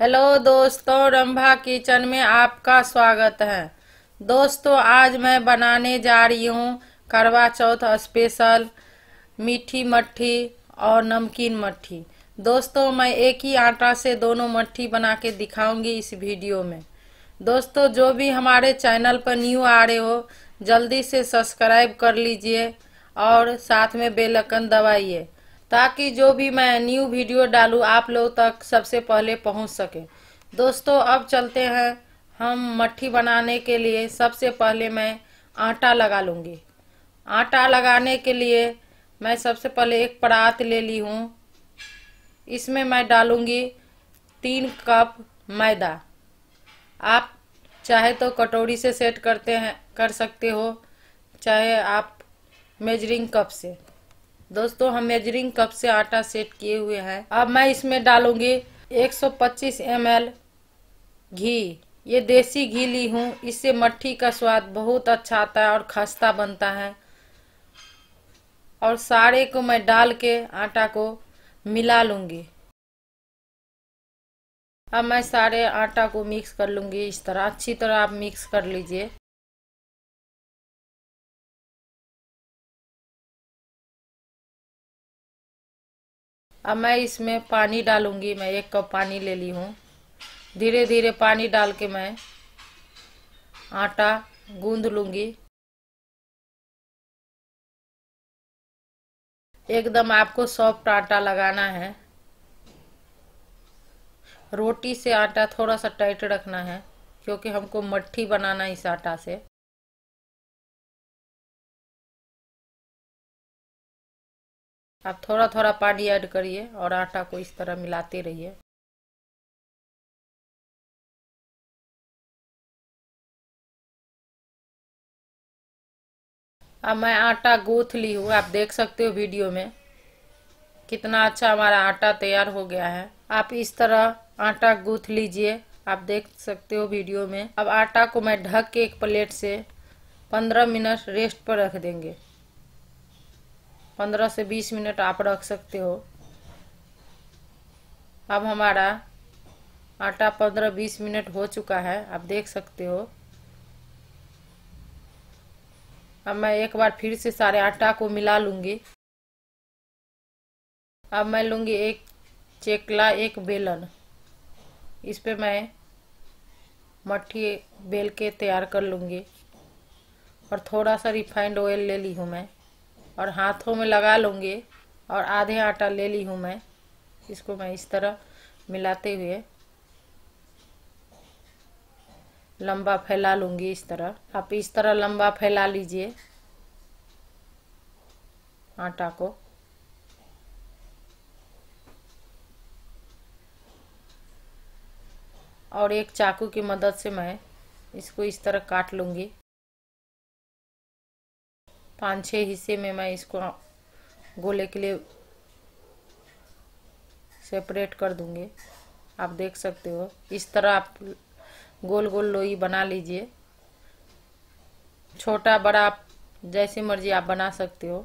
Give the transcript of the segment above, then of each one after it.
Hello दोस्तों, Rambha kitchen में आपका स्वागत है। दोस्तों, आज मैं बनाने जा रही हूँ करवा चौथ स्पेशल मीठी मट्ठी और नमकीन मट्ठी। दोस्तों, मैं एक ही आटा से दोनों मट्ठी बना के दिखाऊँगी इस वीडियो में। दोस्तों, जो भी हमारे चैनल पर न्यू आ रहे हो, जल्दी से सब्सक्राइब कर लीजिए और साथ में बेलकन दबाइए। ताकि जो भी मैं न्यू वीडियो डालूँ, आप लोग तक सबसे पहले पहुँच सके। दोस्तों, अब चलते हैं हम मट्ठी बनाने के लिए। सबसे पहले मैं आटा लगा लूँगी। आटा लगाने के लिए मैं सबसे पहले एक परात ले ली हूँ। इसमें मैं डालूँगी तीन कप मैदा। आप चाहे तो कटोरी से सेट करते हैं, कर सकते हो, चाहे आप मेजरिंग कप से। दोस्तों, हम मेजरिंग कप से आटा सेट किए हुए हैं। अब मैं इसमें डालूँगी 125 ml घी। ये देसी घी ली हूँ। इससे मट्ठी का स्वाद बहुत अच्छा आता है और खस्ता बनता है। और सारे को मैं डाल के आटा को मिला लूँगी। अब मैं सारे आटा को मिक्स कर लूँगी। इस तरह, अच्छी तरह आप मिक्स कर लीजिए। अब मैं इसमें पानी डालूँगी, मैं एक कप पानी ले ली हूँ। धीरे धीरे पानी डाल के मैं आटा गूंद लूँगी। एकदम आपको सॉफ्ट आटा लगाना है। रोटी से आटा थोड़ा सा टाइट रखना है, क्योंकि हमको मट्ठी बनाना है इस आटा से। आप थोड़ा थोड़ा पानी ऐड करिए और आटा को इस तरह मिलाते रहिए। अब मैं आटा गूथ ली हूँ, आप देख सकते हो वीडियो में। कितना अच्छा हमारा आटा तैयार हो गया है। आप इस तरह आटा गूथ लीजिए, आप देख सकते हो वीडियो में। अब आटा को मैं ढक के एक प्लेट से पंद्रह मिनट रेस्ट पर रख देंगे। पंद्रह से बीस मिनट आप रख सकते हो। अब हमारा आटा पंद्रह बीस मिनट हो चुका है, आप देख सकते हो। अब मैं एक बार फिर से सारे आटा को मिला लूँगी। अब मैं लूँगी एक चेकला, एक बेलन। इस पे मैं मट्ठी बेल के तैयार कर लूँगी। और थोड़ा सा रिफाइंड ऑयल ले ली हूँ मैं। और हाथों में लगा लूँगी और आधे आटा ले ली हूँ मैं। इसको मैं इस तरह मिलाते हुए लंबा फैला लूँगी इस तरह। आप इस तरह लंबा फैला लीजिए आटा को। और एक चाकू की मदद से मैं इसको इस तरह काट लूँगी। पाँच छः हिस्से में मैं इसको गोले के लिए सेपरेट कर दूँगी। आप देख सकते हो। इस तरह आप गोल गोल लोई बना लीजिए। छोटा, बड़ा, आप जैसी मर्ज़ी आप बना सकते हो।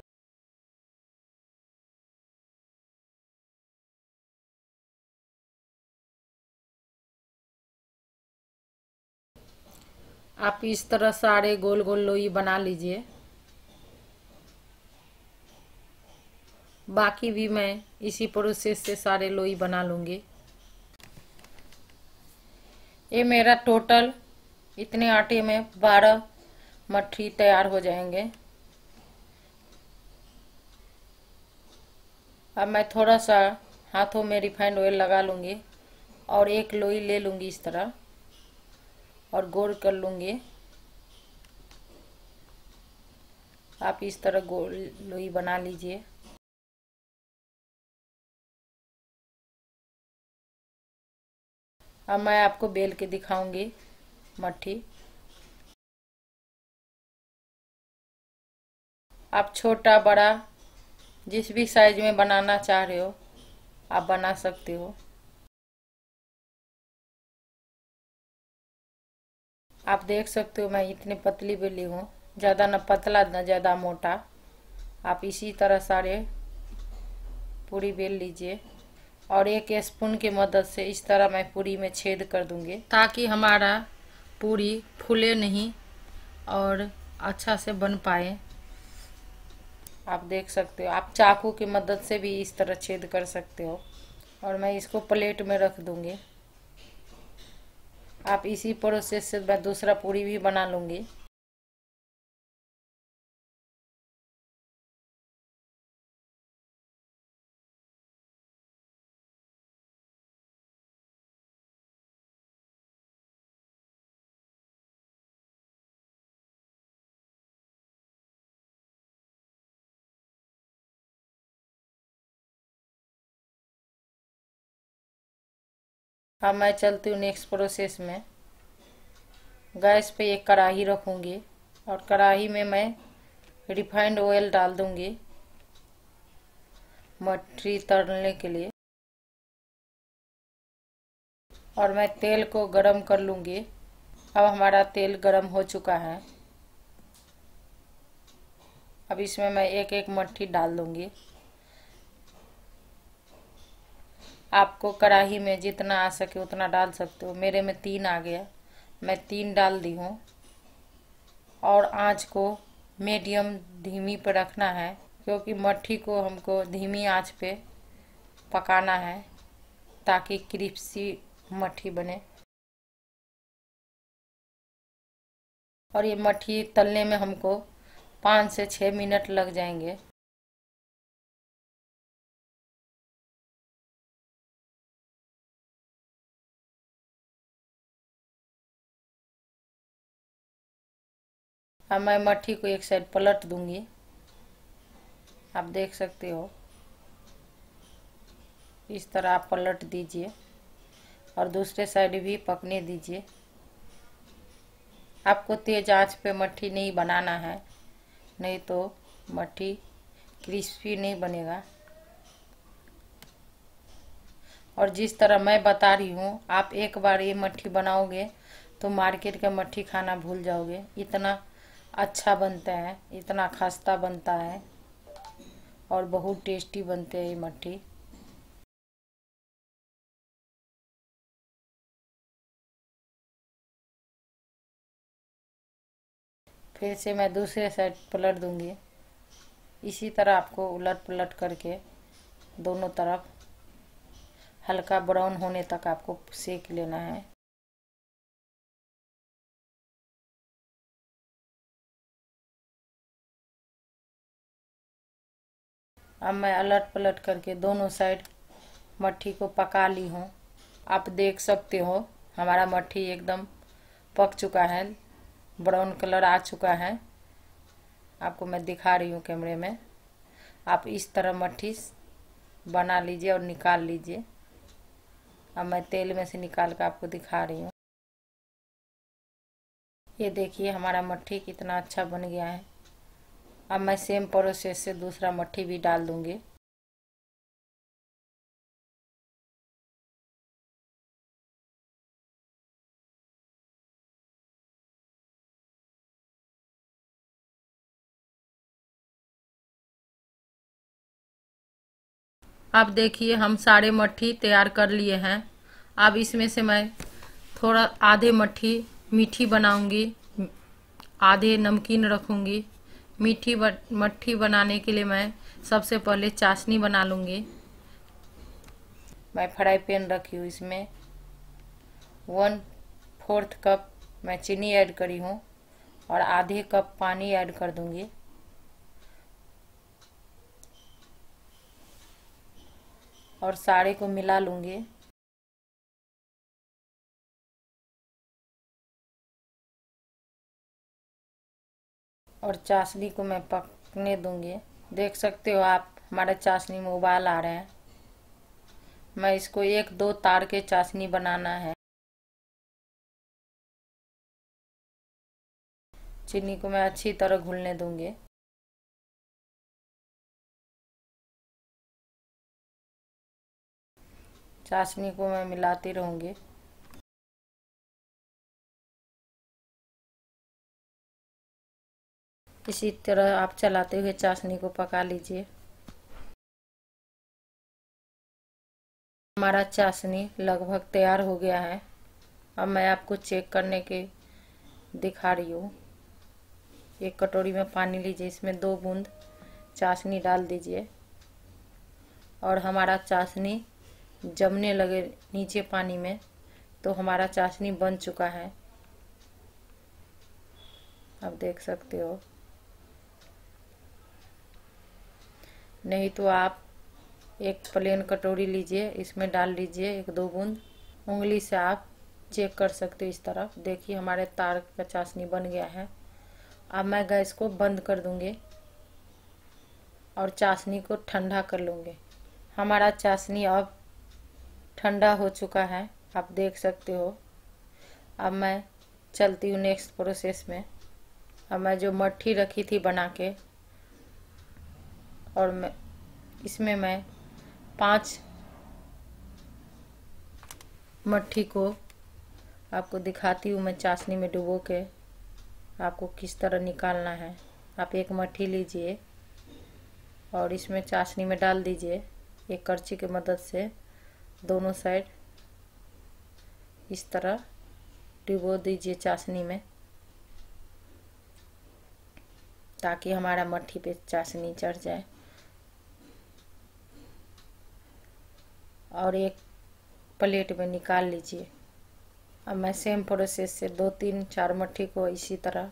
आप इस तरह सारे गोल गोल लोई बना लीजिए। बाकी भी मैं इसी प्रोसेस से सारे लोई बना लूँगी। ये मेरा टोटल इतने आटे में बारह मट्ठी तैयार हो जाएँगे। अब मैं थोड़ा सा हाथों में रिफाइंड ऑयल लगा लूँगी और एक लोई ले लूँगी इस तरह और गोल कर लूँगी। आप इस तरह गोल लोई बना लीजिए। अब मैं आपको बेल के दिखाऊँगी मट्ठी। आप छोटा, बड़ा, जिस भी साइज़ में बनाना चाह रहे हो, आप बना सकते हो। आप देख सकते हो मैं इतनी पतली बेली हूँ, ज़्यादा ना पतला, न ज़्यादा मोटा। आप इसी तरह सारे पूरी बेल लीजिए। और एक स्पून की मदद से इस तरह मैं पूरी में छेद कर दूँगी, ताकि हमारा पूरी फूले नहीं और अच्छा से बन पाए। आप देख सकते हो, आप चाकू की मदद से भी इस तरह छेद कर सकते हो। और मैं इसको प्लेट में रख दूँगी। आप इसी प्रोसेस से मैं दूसरा पूरी भी बना लूँगी। अब मैं चलती हूँ नेक्स्ट प्रोसेस में। गैस पे एक कढ़ाई रखूँगी और कढ़ाई में मैं रिफाइंड ऑयल डाल दूँगी मछली तरने के लिए। और मैं तेल को गरम कर लूँगी। अब हमारा तेल गरम हो चुका है। अब इसमें मैं एक एक मट्ठी डाल दूँगी। आपको कढ़ाई में जितना आ सके उतना डाल सकते हो। मेरे में तीन आ गया। मैं तीन डाल दी हूँ। और आँच को मीडियम धीमी पर रखना है, क्योंकि मट्ठी को हमको धीमी आँच पे पकाना है, ताकि क्रिप्सी मट्ठी बने। और ये मट्ठी तलने में हमको पाँच से छः मिनट लग जाएँगे। अब मैं मट्ठी को एक साइड पलट दूँगी। आप देख सकते हो। इस तरह आप पलट दीजिए और दूसरे साइड भी पकने दीजिए। आपको तेज आँच पे मट्ठी नहीं बनाना है, नहीं तो मट्ठी क्रिस्पी नहीं बनेगा। और जिस तरह मैं बता रही हूँ, आप एक बार ये मट्ठी बनाओगे तो मार्केट का मट्ठी खाना भूल जाओगे। इतना अच्छा बनता है, इतना खस्ता बनता है और बहुत टेस्टी बनते हैं ये मट्ठी फिर से मैं दूसरे साइड पलट दूँगी। इसी तरह आपको उलट पलट करके दोनों तरफ़ हल्का ब्राउन होने तक आपको सेक लेना है। अब मैं अलट पलट करके दोनों साइड मट्ठी को पका ली हूँ। आप देख सकते हो, हमारा मट्ठी एकदम पक चुका है, ब्राउन कलर आ चुका है। आपको मैं दिखा रही हूँ कैमरे में। आप इस तरह मट्ठी बना लीजिए और निकाल लीजिए। अब मैं तेल में से निकाल कर आपको दिखा रही हूँ। ये देखिए, हमारा मट्ठी कितना अच्छा बन गया है। अब मैं सेम प्रोसेस से दूसरा मट्ठी भी डाल दूँगी। अब देखिए, हम सारे मट्ठी तैयार कर लिए हैं। अब इसमें से मैं थोड़ा आधे मट्ठी मीठी बनाऊँगी, आधे नमकीन रखूँगी। मीठी मट्ठी बनाने के लिए मैं सबसे पहले चाशनी बना लूँगी। मैं फ्राई पैन रखी हूँ इसमें। वन फोर्थ कप मैं चीनी ऐड करी हूँ और आधे कप पानी ऐड कर दूँगी। और सारे को मिला लूँगी। और चाशनी को मैं पकने दूँगी। देख सकते हो आप, हमारे चाशनी में उबाल आ रहे हैं। मैं इसको एक दो तार के चाशनी बनाना है। चीनी को मैं अच्छी तरह घुलने दूँगी। चाशनी को मैं मिलाती रहूँगी। इसी तरह आप चलाते हुए चाशनी को पका लीजिए। हमारा चाशनी लगभग तैयार हो गया है। अब मैं आपको चेक करने के दिखा रही हूँ। एक कटोरी में पानी लीजिए, इसमें दो बूंद चाशनी डाल दीजिए। और हमारा चाशनी जमने लगे नीचे पानी में तो हमारा चाशनी बन चुका है। आप देख सकते हो। नहीं तो आप एक प्लेन कटोरी लीजिए, इसमें डाल लीजिए एक दो बूंद। उंगली से आप चेक कर सकते हो इस तरफ़। देखिए, हमारे तार का चाशनी बन गया है। अब मैं गैस को बंद कर दूँगी और चाशनी को ठंडा कर लूँगी। हमारा चाशनी अब ठंडा हो चुका है, आप देख सकते हो। अब मैं चलती हूँ नेक्स्ट प्रोसेस में। अब मैं जो मट्ठी रखी थी बना के और मैं, इसमें मैं पाँच मट्ठी को आपको दिखाती हूँ, मैं चाशनी में डुबो के आपको किस तरह निकालना है। आप एक मट्ठी लीजिए और इसमें चाशनी में डाल दीजिए, एक करछी की मदद से दोनों साइड इस तरह डुबो दीजिए चाशनी में, ताकि हमारा मट्ठी पे चाशनी चढ़ जाए। और एक प्लेट में निकाल लीजिए। अब मैं सेम प्रोसेस से दो तीन चार मट्ठी को इसी तरह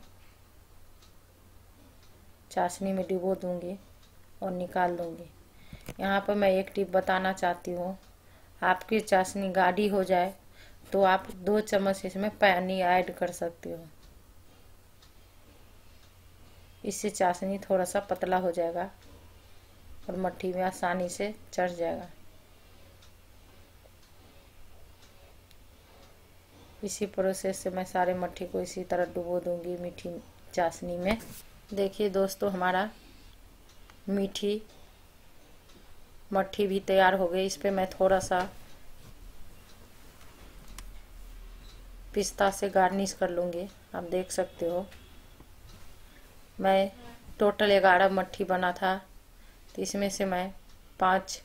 चाशनी में डुबो दूँगी और निकाल दूँगी। यहाँ पर मैं एक टिप बताना चाहती हूँ। आपकी चाशनी गाढ़ी हो जाए तो आप दो चम्मच इसमें पानी ऐड कर सकती हो। इससे चाशनी थोड़ा सा पतला हो जाएगा और मट्ठी में आसानी से चढ़ जाएगा। इसी प्रोसेस से मैं सारे मट्ठी को इसी तरह डुबो दूँगी मीठी चाशनी में। देखिए दोस्तों, हमारा मीठी मट्ठी भी तैयार हो गई। इस पर मैं थोड़ा सा पिस्ता से गार्निश कर लूँगी। आप देख सकते हो। मैं टोटल ग्यारह मट्ठी बना था। तो इसमें से मैं पाँच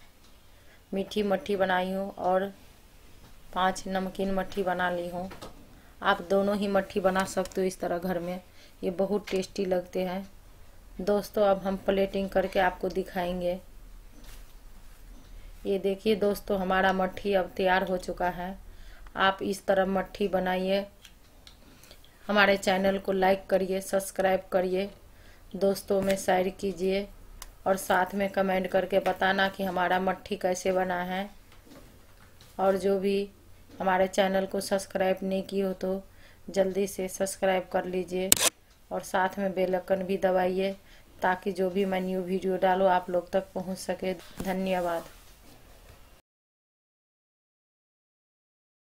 मीठी मट्ठी बनाई हूँ और पाँच नमकीन मट्ठी बना ली हूँ। आप दोनों ही मट्ठी बना सकते हो इस तरह घर में। ये बहुत टेस्टी लगते हैं। दोस्तों, अब हम प्लेटिंग करके आपको दिखाएँगे। ये देखिए दोस्तों, हमारा मट्ठी अब तैयार हो चुका है। आप इस तरह मट्ठी बनाइए। हमारे चैनल को लाइक करिए, सब्सक्राइब करिए। दोस्तों में शेयर कीजिए और साथ में कमेंट करके बताना कि हमारा मट्ठी कैसे बना है। और जो भी हमारे चैनल को सब्सक्राइब नहीं की हो तो जल्दी से सब्सक्राइब कर लीजिए और साथ में बेलकन भी दबाइए ताकि जो भी मैं न्यू वीडियो डालो, आप लोग तक पहुँच सके। धन्यवाद।